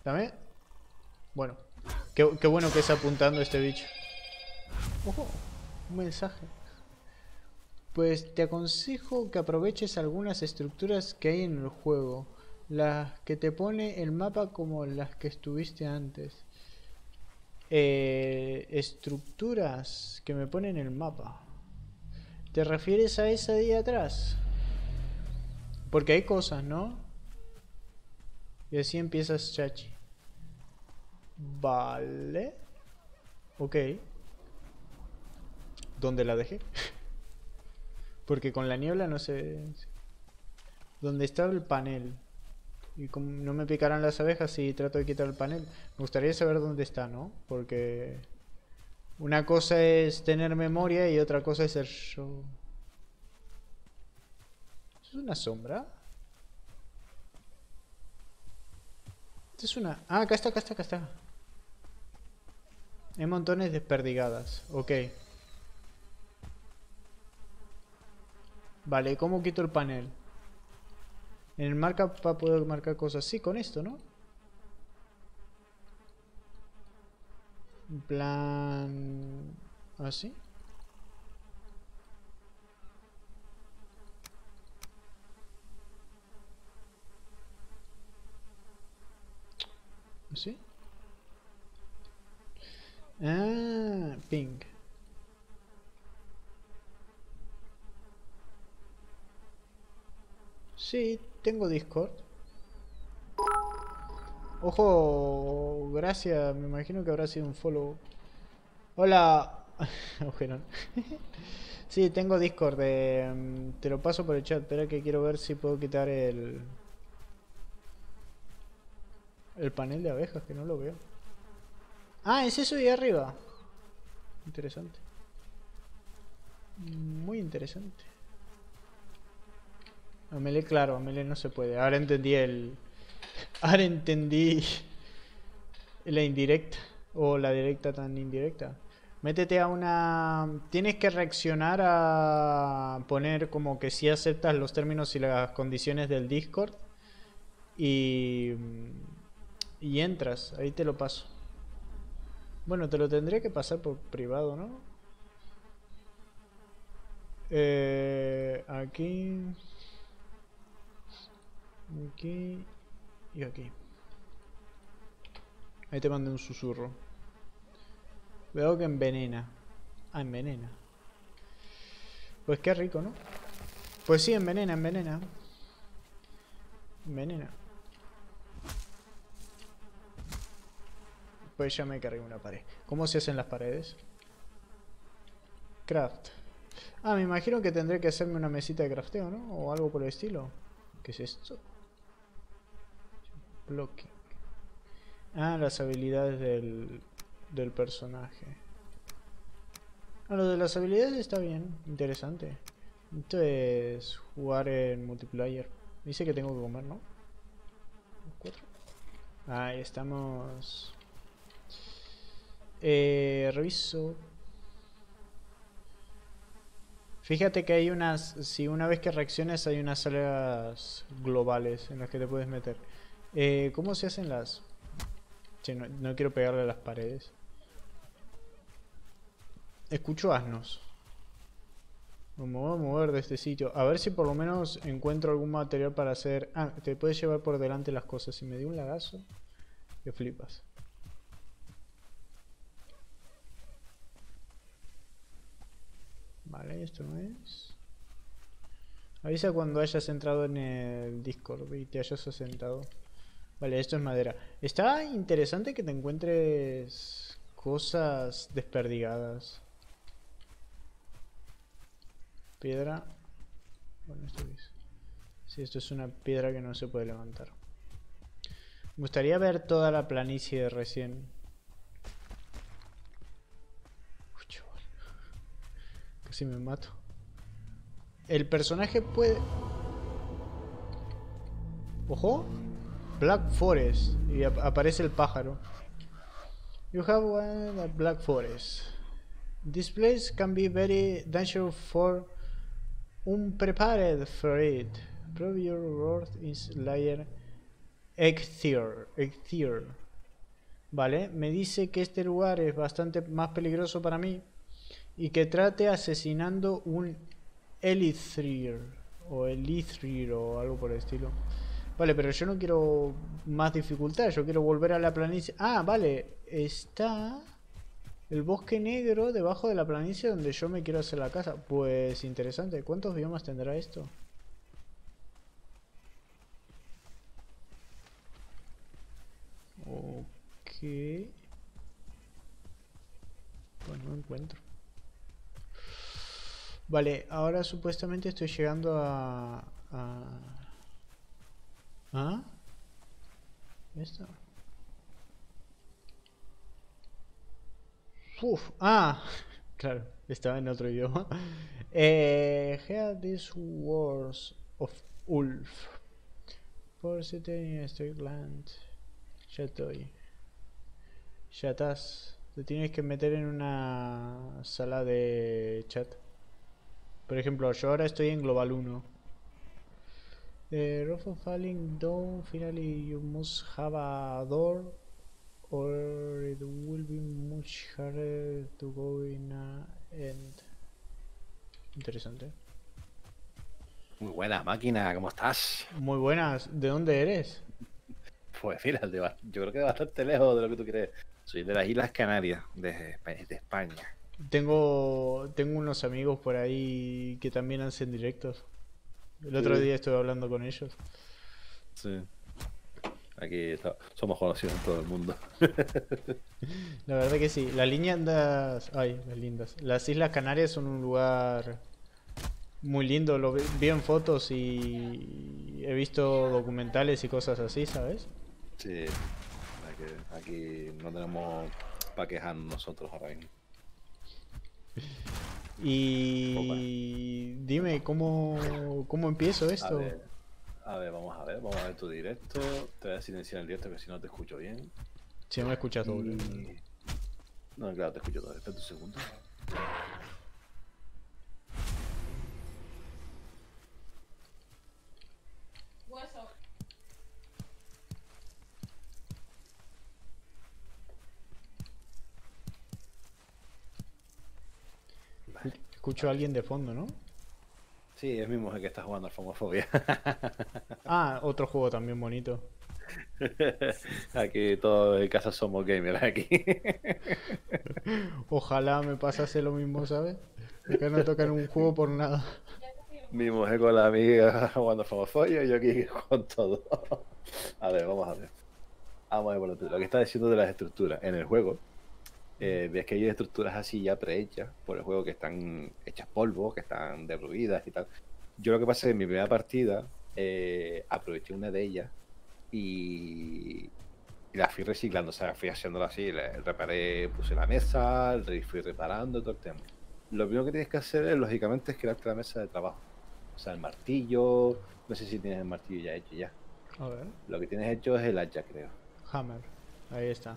¿Dame? Bueno. Qué, bueno que es apuntando este bicho. Ojo, un mensaje. Pues te aconsejo que aproveches algunas estructuras que hay en el juego. Las que te pone el mapa como las que estuviste antes eh, estructuras que me ponen el mapa. ¿Te refieres a esa de atrás? Porque hay cosas, ¿no? Y así empiezas chachi. Vale. Ok. dónde la dejé. Porque con la niebla no sé... ¿Dónde está el panel? Y como no me picarán las abejas si trato de quitar el panel. Me gustaría saber dónde está, ¿no? Porque... Una cosa es tener memoria y otra cosa es ser yo. ¿Es una sombra? es una... Ah, acá está, acá está, acá está. Hay montones desperdigadas. Ok. Vale, ¿cómo quito el panel? En el marca para poder marcar cosas. Sí, con esto, ¿no? En plan... ¿Así? ¿Así? Ah, ping. Sí, tengo Discord. Ojo, gracias, me imagino que habrá sido un follow. Hola, Ojerón. sí, tengo Discord, mm, te lo paso por el chat, espera que quiero ver si puedo quitar el... El panel de abejas, que no lo veo. Ah, es eso de arriba. Interesante. Muy interesante. Amele, claro, Amele no se puede. Ahora entendí el... Ahora entendí la indirecta. O la directa tan indirecta. Métete a una... Tienes que reaccionar a poner como que si aceptas los términos y las condiciones del Discord. Y... Y entras. Ahí te lo paso. Bueno, te lo tendría que pasar por privado, ¿no? Eh, aquí... Aquí y aquí. Ahí te mandé un susurro. Veo que envenena. Ah, envenena. Pues qué rico, ¿no? Pues sí, envenena, envenena. Envenena. Pues ya me cargué una pared. ¿Cómo se hacen las paredes? Craft. Ah, me imagino que tendré que hacerme una mesita de crafteo, ¿no? O algo por el estilo. ¿Qué es esto? Blocking. Ah, las habilidades del, del personaje. Ah, lo de las habilidades está bien, interesante. Esto es jugar en multiplayer. Dice que tengo que comer, ¿no? ¿Cuatro? Ahí estamos. Eh, reviso. Fíjate que hay unas, si una vez que reacciones hay unas salas globales en las que te puedes meter. Eh, ¿Cómo se hacen las...? no, quiero pegarle a las paredes. Escucho asnos. Me voy a mover de este sitio. A ver si por lo menos encuentro algún material para hacer... Ah, te puedes llevar por delante las cosas. Si me dio un lagazo, que flipas. Vale, esto no es... Avisa cuando hayas entrado en el Discord y te hayas asentado. Vale, esto es madera. Está interesante que te encuentres cosas desperdigadas. Piedra. Bueno, esto es. Sí, esto es una piedra que no se puede levantar. Me gustaría ver toda la planicie de recién. Casi me mato. El personaje puede... Ojo. Black Forest. Y aparece el pájaro. You have one at Black Forest. This place can be very dangerous for unprepared for it. Prove your worth is layer Ecthier. Vale, me dice que este lugar es bastante más peligroso para mí y que trate asesinando un Elithrir o Elithrir o algo por el estilo. Vale, pero yo no quiero más dificultad, yo quiero volver a la planicie. Ah, vale, está el bosque negro debajo de la planicie donde yo me quiero hacer la casa. Pues interesante, ¿cuántos biomas tendrá esto? Ok. Pues no encuentro. Vale, ahora supuestamente estoy llegando a... a... ¿Ah? ¿Esto? Uf, ah, claro, estaba en otro idioma. Eh, hear these words of Ulf. Sitting in Straight Land. Ya estoy. Ya estás. Te tienes que meter en una sala de chat. Por ejemplo, yo ahora estoy en Global 1. The roof of falling down, finally you must have a door or it will be much harder to go in a end. Interesante. Muy buena máquina, ¿cómo estás? Muy buenas. ¿De dónde eres? Pues mira, yo creo que bastante lejos de lo que tú crees. Soy de las Islas Canarias, de, de España. Tengo, tengo unos amigos por ahí que también hacen directos. El otro Sí. día estuve hablando con ellos. Sí. Aquí está- somos conocidos en todo el mundo. La verdad que sí. Las lindas, ay, las lindas. Las Islas Canarias son un lugar muy lindo. Lo vi vi en fotos y he visto documentales y cosas así, ¿sabes? Sí. Aquí, aquí no tenemos para quejarnos nosotros ahora mismo. Y dime, ¿cómo, cómo empiezo A esto? ver, a ver, vamos a ver, vamos a ver tu directo. Te voy a silenciar el directo que si no te escucho bien. Si no me escuchas doble. Y- No, claro, te escucho todo. Espera un segundo. Vale. Escucho a alguien de fondo, ¿no? Sí, es mi mujer que está jugando al Fomofobia. Ah, otro juego también bonito. aquí todos en casa somos gamers aquí. Ojalá me pasase lo mismo, ¿sabes? Acá no tocan un juego por nada. mi mujer con la amiga jugando Fomofobia y yo aquí con todo. a ver, vamos a ver. Vamos a ver por lo que está diciendo de las estructuras. En el juego, eh, ves que hay estructuras así ya prehechas por el juego que están hechas polvo, que están derruidas y tal. Yo lo que pasa es que en mi primera partida eh, aproveché una de ellas y, y la fui reciclando, o sea, fui haciéndolo así, le, reparé, puse la mesa, fui reparando todo el tema. Lo primero que tienes que hacer es, lógicamente, es crearte la mesa de trabajo. O sea, el martillo, no sé si tienes el martillo ya hecho ya. A ver. Lo que tienes hecho es el hacha, creo. Hammer. Ahí está.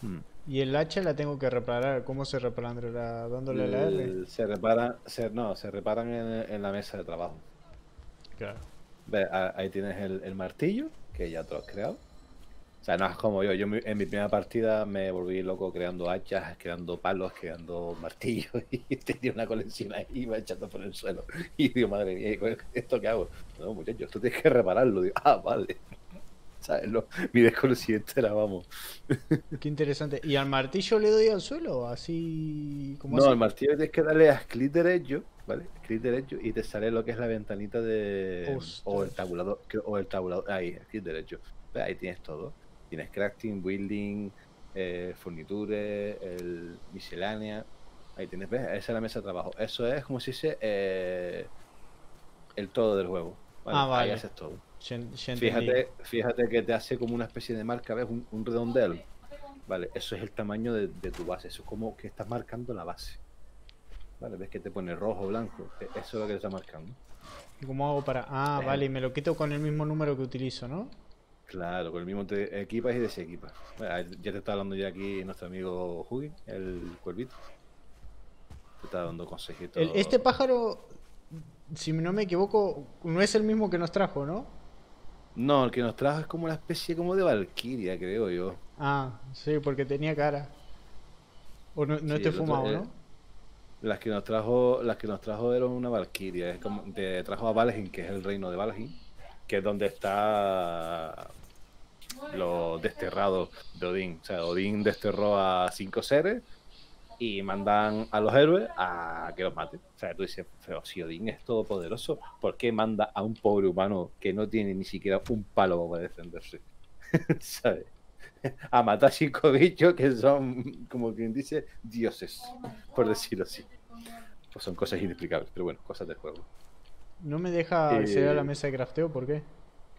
Hmm. Y el hacha la tengo que reparar. ¿Cómo se repara, Andrea? ¿Dándole la R? Se repara, se, no, se reparan en, en la mesa de trabajo. Claro. Ve, ahí tienes el, el martillo, que ya te lo has creado. O sea, no es como yo. Yo en mi primera partida me volví loco creando hachas, creando palos, creando martillos. Y tenía una colección ahí, iba echando por el suelo. Y digo, madre mía, ¿y ¿esto qué hago? No, muchachos, esto tienes que repararlo. Digo, ah, vale. ¿Sabes? Lo- mi desconocimiento era, vamos. Qué interesante. ¿Y al martillo le doy al suelo? Así como No, el martillo tienes que darle a clic derecho, ¿vale? Clic derecho y te sale lo que es la ventanita de. O el tabulador. O el tabulador. Ahí, clic derecho. Ve, Ahí tienes todo. Tienes crafting, building, eh, el miscelánea. Ahí tienes, ¿ves? Esa es la mesa de trabajo. Eso es como si dice eh, el todo del juego. Ah, Ahí vale. haces todo. Ya, ya entendí. Fíjate, fíjate que te hace como una especie de marca, ¿ves? Un, un redondel. Vale, eso es el tamaño de, de tu base. Eso es como que estás marcando la base. Vale, ves que te pone rojo, blanco. E- Eso es lo que te está marcando. ¿Y ¿Cómo hago para...? Ah, Eh. vale, y me lo quito con el mismo número que utilizo, ¿no? Claro, con el mismo te equipas y desequipas. Bueno, ya te está hablando ya aquí nuestro amigo Hugi, el cuervito. Te está dando consejitos. Este pájaro, si no me equivoco, no es el mismo que nos trajo, ¿no? No, el que nos trajo es como una especie como de valquiria, creo yo. Ah, sí, porque tenía cara. O no, no Sí, otro fumado, es- ¿no? Las que nos trajo, las que nos trajo eran una valquiria, es como te trajo a Valheim, que es el reino de Valheim, que es donde está los desterrados de Odín. O sea, Odín desterró a cinco seres y mandan a los héroes a que los maten. O sea, tú dices, pero si Odín es todopoderoso, ¿por qué manda a un pobre humano que no tiene ni siquiera un palo para defenderse? ¿Sabes? A matar cinco bichos que son, como quien dice, dioses, por decirlo así. Pues son cosas inexplicables, pero bueno, cosas del juego. No me deja acceder a la Eh, mesa de crafteo, ¿por qué?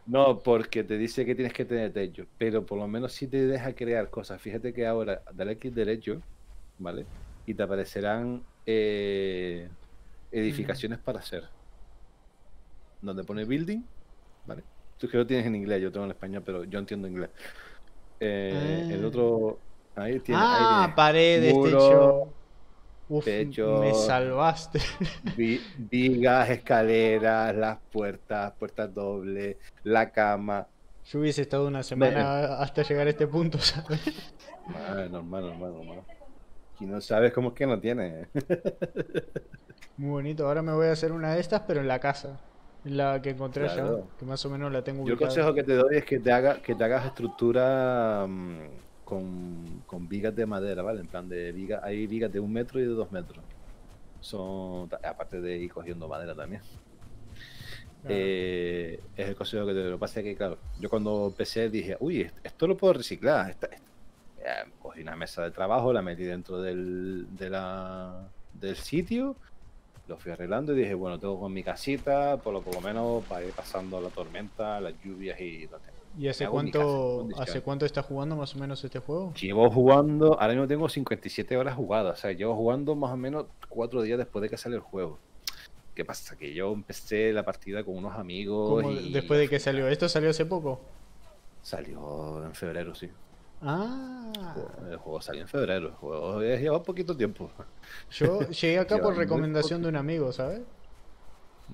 No, porque te dice que tienes que tener techo, pero por lo menos sí te deja crear cosas. Fíjate que ahora dale clic derecho, ¿vale? Y te aparecerán eh, edificaciones para hacer. Donde pone building, ¿vale? Tú que lo tienes en inglés, yo tengo en español, pero yo entiendo inglés. Eh, El Ah. otro, ahí tiene, ahí ah, tienes paredes, muro, techo. Uf, techo. me salvaste. vi- vigas, escaleras, las puertas, puertas dobles, la cama. Yo hubiese estado una semana hasta llegar a este punto, ¿sabes? Ah, normal, normal, normal. Si no sabes cómo es que no tiene. Muy bonito. Ahora me voy a hacer una de estas, pero en la casa. En la que encontré allá, Claro. que más o menos la tengo Yo el consejo que te doy es que te haga, que te hagas estructura mm, con, con vigas de madera, ¿vale? En plan de vigas, hay vigas de un metro y de dos metros. Son, aparte de ir cogiendo madera también. Claro. Eh, es el consejo que te doy. Lo que pasa es que, claro, yo cuando empecé dije, uy, est- esto lo puedo reciclar. Esta- esta- eh, cogí una mesa de trabajo, la metí dentro del, de la, del sitio, lo fui arreglando y dije, bueno, tengo con mi casita, por lo, por lo menos para ir pasando la tormenta, las lluvias y lo tengo. ¿Y hace cuánto, hace cuánto estás jugando más o menos este juego? Llevo jugando, ahora mismo tengo 57 horas jugadas, o sea, llevo jugando más o menos cuatro días después de que sale el juego. ¿Qué pasa? Que yo empecé la partida con unos amigos ¿Cómo y después de que salió? ¿Esto salió hace poco? salió en febrero, sí. Ah, El juego salió en febrero, el juego lleva poquito tiempo. yo llegué acá por recomendación de un amigo, ¿sabes?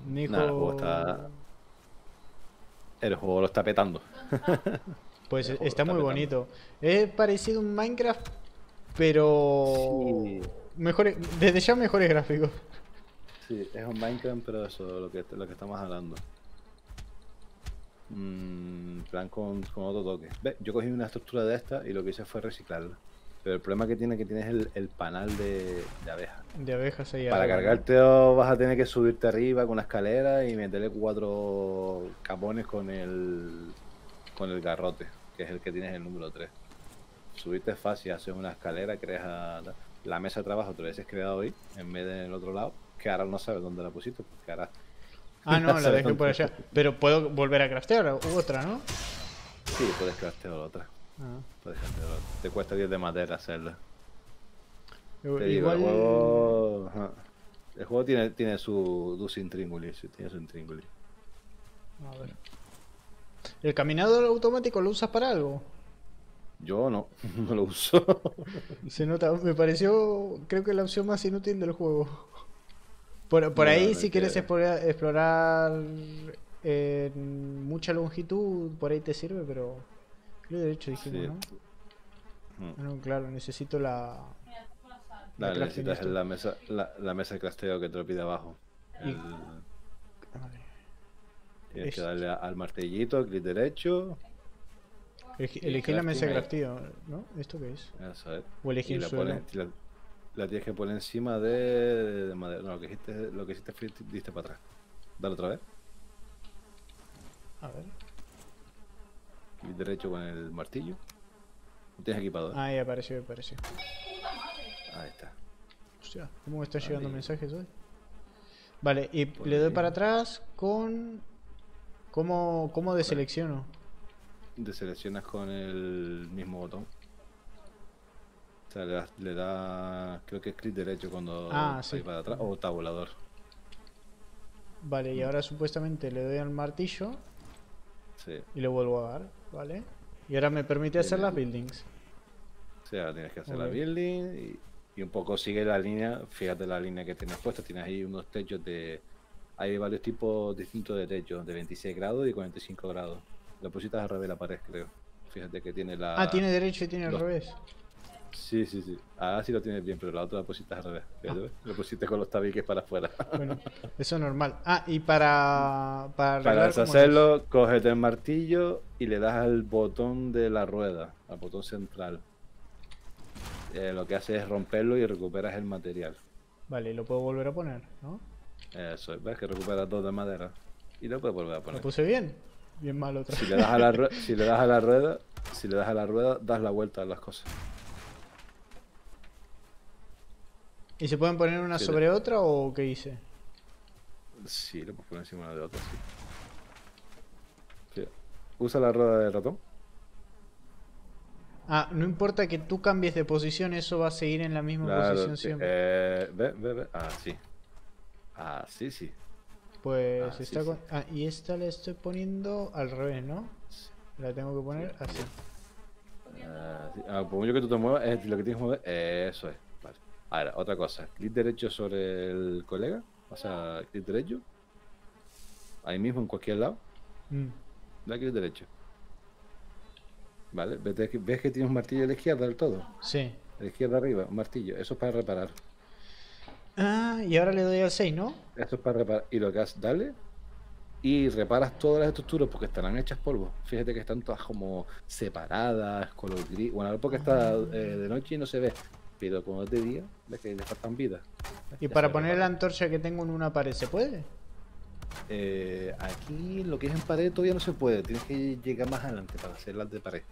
Me dijo, Nah, el juego está- El juego lo está petando. pues está está muy petando. bonito. Es parecido a un Minecraft, pero Sí. mejores, desde ya mejores gráficos. Sí, es un Minecraft, pero eso es lo que, lo que estamos hablando. Mm, plan con, con otro toque. Ve, Yo cogí una estructura de esta y lo que hice fue reciclarla. Pero el problema que tiene que tienes el, el panal de, de abeja. De abejas ahí Para cargarte o vas a tener que subirte arriba con una escalera y meterle cuatro capones con el con el garrote, que es el que tienes el número 3. Subirte es fácil, haces una escalera, creas a- la mesa de trabajo, te lo hubieses creado ahí, en vez de en el otro lado, que ahora no sabes dónde la pusiste, porque ahora Ah, no, la dejé por allá. Pero puedo volver a craftear otra, ¿no? Sí, puedes craftear otra. Ah. Puedes craftear otra. Te cuesta 10 de madera hacerla. Te Igual... digo, el juego. ajá. El juego tiene, tiene su, sus intríngulis, tiene su intríngulis. A ver. ¿El caminador automático lo usas para algo? Yo no, no lo uso. Se nota, me pareció, creo que la opción más inútil del juego. Por, por No, ahí, si es quieres explorar, explorar en mucha longitud, por ahí te sirve, pero. Creo derecho dijimos, Sí. ¿no? Mm. No, claro, necesito la. La, necesitas la mesa, la, la mesa de crafteo que te lo pide abajo. Y- El- Vale. tienes Es- que darle al martillito, clic derecho. Elegí, la mesa de crafteo, ¿no? ¿Esto qué es? Eso es. O elegí la, suelo. pones- la, tienes que poner encima de, de madera. No, lo que hiciste, lo que hiciste fue diste para atrás. Dale otra vez. A ver. Clic derecho con el martillo. Lo tienes equipado. ¿eh? Ahí apareció, apareció. Ahí está. Hostia, ¿cómo me están llegando mensajes hoy? Vale, y Por le doy ahí. para atrás con... ¿Cómo, cómo deselecciono? Deseleccionas con el mismo botón. O sea, le da, creo que es clic derecho cuando Ah, va sí. para atrás o tabulador. Vale, y ahora supuestamente le doy al martillo Sí. y le vuelvo a dar, ¿vale? Y ahora me permite hacer las buildings. O sea, tienes que hacer la Ok. building y, y un poco sigue la línea, fíjate la línea que tienes puesta, tienes ahí unos techos de... Hay varios tipos distintos de techos, de 26 grados y 45 grados. Lo pusiste al revés la pared, creo. Fíjate que tiene la... Ah, tiene derecho y tiene al los- revés. Sí, sí, sí. Ahora sí lo tienes bien, pero la otra la pusiste al revés. ¿ves? Lo pusiste con los tabiques para afuera. Bueno, eso es normal. Ah, y para... Para, Para deshacerlo, cógete el martillo y le das al botón de la rueda, al botón central. Eh, lo que hace es romperlo y recuperas el material. Vale, lo puedo volver a poner, ¿no? Eso, ves que recuperas dos de madera. Y lo puedes volver a ¿Lo poner. puse bien? Bien mal otra Si le das a la si le das a la rueda, si le das a la rueda, das la vuelta a las cosas. ¿Y se pueden poner una Sí, sobre otra o qué hice? Sí, lo puedes poner encima una de otra, sí. Sí. Usa la rueda de ratón. Ah, no importa que tú cambies de posición, eso va a seguir en la misma Claro, posición sí. siempre. Eh, ve, ve, ve. Ah, sí. Ah, sí, sí. Pues ah, está sí. con... Ah, y esta la estoy poniendo al revés, ¿no? La tengo que poner así. Ah. Ah, por mucho que tú te muevas, es lo que tienes que mover. Eso es. Ahora, otra cosa. Clic derecho sobre el colega. O sea, clic derecho. Ahí mismo, en cualquier lado. Mm. Da clic derecho. Vale. Ves que, tienes un martillo a la izquierda del todo. Sí. A la izquierda arriba, un martillo. Eso es para reparar. Ah, y ahora le doy al 6, ¿no? Esto es para reparar. Y lo que haces, dale. Y reparas todas las estructuras porque estarán hechas polvo. Fíjate que están todas como separadas, color gris. Bueno, ahora porque está eh, de noche y no se ve. Pero cuando es de día, ves que le faltan vidas. Y Ya para poner la antorcha que tengo en una pared, ¿se puede? Eh, aquí lo que es en pared todavía no se puede. Tienes que llegar más adelante para hacer las de pared.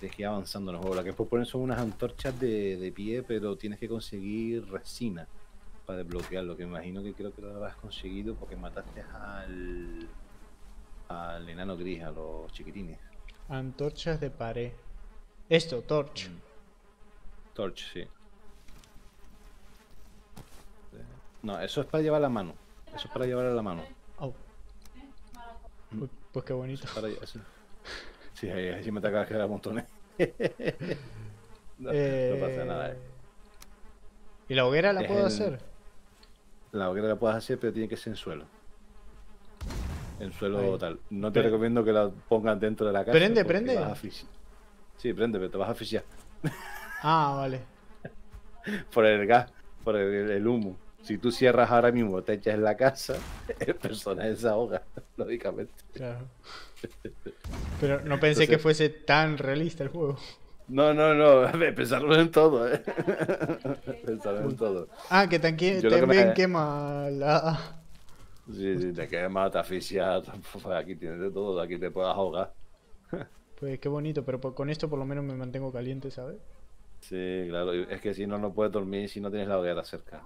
Tienes que ir avanzando en el juego. La que puedes poner son unas antorchas de, de pie, pero tienes que conseguir resina para desbloquearlo. Que imagino que creo que lo habrás conseguido porque mataste al, al enano gris, a los chiquitines. Antorchas de pared. Esto, torch. Mm. Torch, sí. No, eso es para llevar la mano. Eso es para llevar a la mano. Oh. Pues qué bonito. Para eso. Sí, ahí, ahí sí me te acabas de quedar montones. no, Eh, no pasa nada. eh. ¿Y la hoguera la Es puedo el- hacer? La hoguera la puedes hacer, pero tiene que ser en suelo. En suelo Ahí. tal. No te recomiendo que la pongas dentro de la casa. ¿Prende, prende? Sí, prende, pero te vas a asfixiar. Ah, vale. Por el gas, por el, el humo. Si tú cierras ahora mismo, te echas en la casa, el personaje se ahoga, lógicamente. Claro. Pero no pensé que fuese tan realista el juego. No, no, no, pensarlo en todo, eh. pensarlo en todo. Ah, que también, que me- quema la... Sí, sí, te quemas, te asfixias, aquí tienes de todo, aquí te puedes ahogar. Pues qué bonito, pero con esto por lo menos me mantengo caliente, ¿sabes? Sí, claro, es que si no, no puedes dormir si no tienes la hoguera cerca.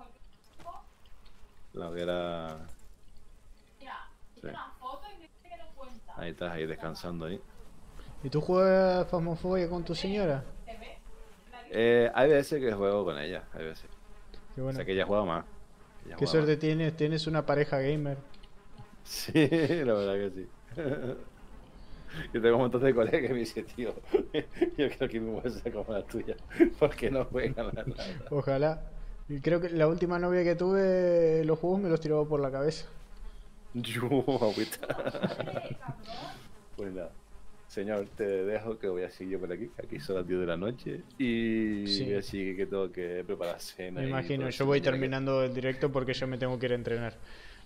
La hoguera... Sí. Ahí estás, ahí descansando ahí. ¿Y tú juegas Phasmophobia con tu señora? Eh, hay veces que juego con ella, hay veces. Qué O sea que ella juega más. Ella Qué juega suerte tienes, tienes una pareja gamer. Sí, la verdad que sí. Yo tengo un montón de colegas que me dicen, tío, yo creo que mi mujer sea como la tuya, porque no juegan a nada. Ojalá. Y creo que la última novia que tuve, los juegos me los tiraba por la cabeza. Yo, agüita. Pues nada. Señor, te dejo que voy a seguir yo por aquí. Aquí son las 10 de la noche. Y Sí. voy a seguir que tengo que preparar cena. Me imagino, yo voy terminando el directo porque yo me tengo que ir a entrenar.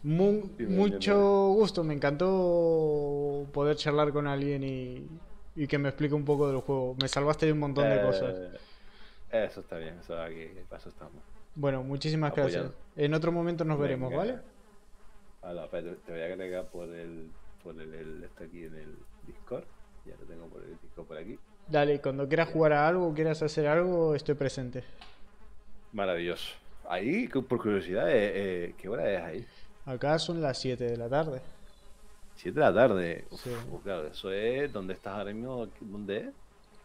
Mu- Sí, mucho gusto, me encantó poder charlar con alguien y, y que me explique un poco del juego. Me salvaste de un montón de Eh, cosas. Eso está bien, eso aquí, eso estamos. Bueno, muchísimas gracias. En otro momento nos veremos. ¿vale? Espérate, te voy a agregar por el. por el, el- este aquí en el Discord. Ya lo tengo por el Discord por aquí. Dale, cuando quieras jugar a algo, quieras hacer algo, estoy presente. Maravilloso. Ahí, por curiosidad, eh, eh, ¿qué hora es ahí? Acá son las 7 de la tarde. 7 de la tarde. Uf, Sí. Claro, eso es. ¿Dónde estás ahora mismo? ¿Dónde es?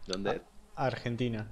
¿Dónde es? Argentina.